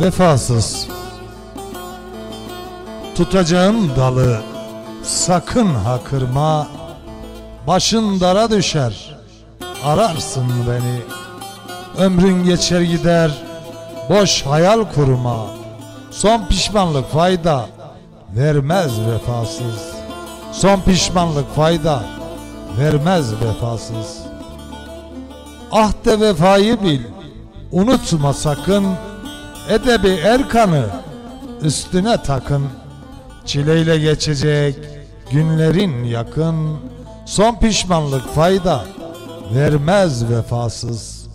Vefasız. Tutacağın dalı sakın ha kırma. Başın dara düşer Ararsın beni. Ömrün geçer gider Boş hayal kurma. Son pişmanlık fayda Vermez vefasız. Son pişmanlık fayda Vermez vefasız. Ah de vefayı bil Unutma sakın Edebi erkanı Üstüne takın. Çileyle geçecek Günlerin yakın. Son pişmanlık fayda Vermez vefasız.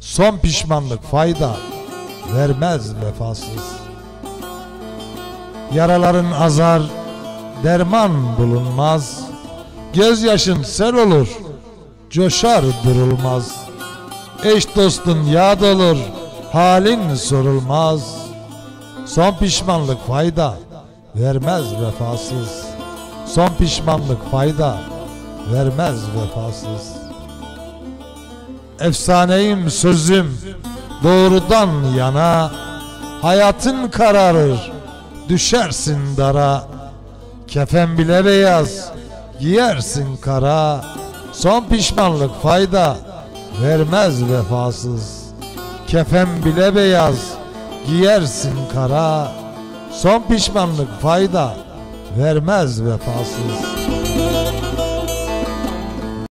Son pişmanlık fayda Vermez vefasız. Yaraların azar Derman bulunmaz. Gözyaşın sel olur Coşar durulmaz. Eş dostun yad olur Halin sorulmaz. Son pişmanlık fayda Vermez vefasız. Son pişmanlık fayda Vermez vefasız. Efsaneyim sözüm Doğrudan yana. Hayatın kararır Düşersin dara. Kefen bile beyaz Giyersin kara. Son pişmanlık fayda Vermez vefasız Kefen bile beyaz Giyersin kara. Son pişmanlık fayda Vermez vefasız